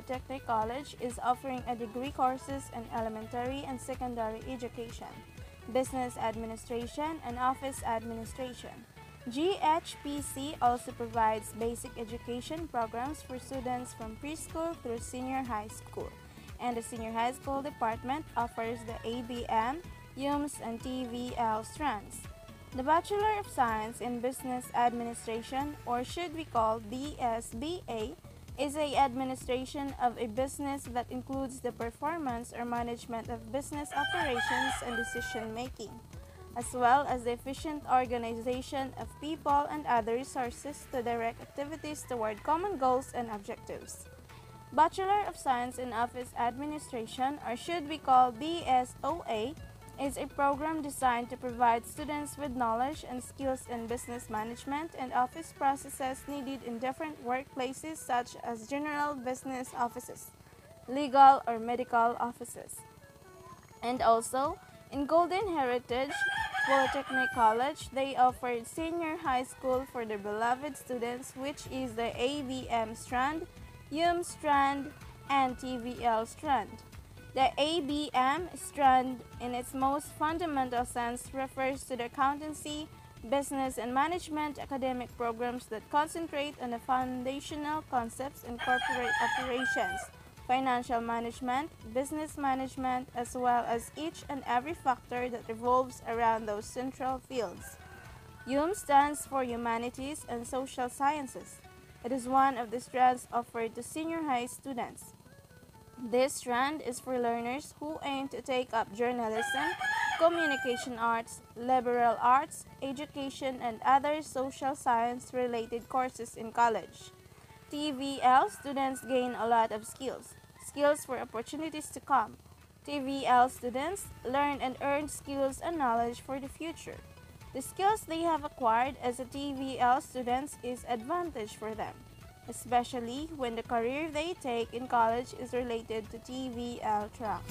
Polytechnic College is offering a degree courses in elementary and secondary education, business administration, and office administration. GHPC also provides basic education programs for students from preschool through senior high school, and the senior high school department offers the ABM, HUMSS, and TVL strands. The Bachelor of Science in Business Administration, or should we call BSBA, is a administration of a business that includes the performance or management of business operations and decision making as well as the efficient organization of people and other resources to direct activities toward common goals and objectives. Bachelor of Science in Office Administration, or should be called BSOA, is a program designed to provide students with knowledge and skills in business management and office processes needed in different workplaces such as general business offices, legal or medical offices. And also, in Golden Heritage Polytechnic College, they offered senior high school for their beloved students, which is the ABM strand, UM strand, and TVL strand. The ABM strand, in its most fundamental sense, refers to the accountancy, business, and management academic programs that concentrate on the foundational concepts in corporate operations financial management, business management, as well as each and every factor that revolves around those central fields. UM stands for Humanities and Social Sciences. It is one of the strands offered to senior high students. This strand is for learners who aim to take up journalism, communication arts, liberal arts, education, and other social science related courses in college. TVL students gain a lot of skills skills for opportunities to come. TVL students learn and earn skills and knowledge for the future. The skills they have acquired as a TVL students is advantage for them, especially when the career they take in college is related to TVL track.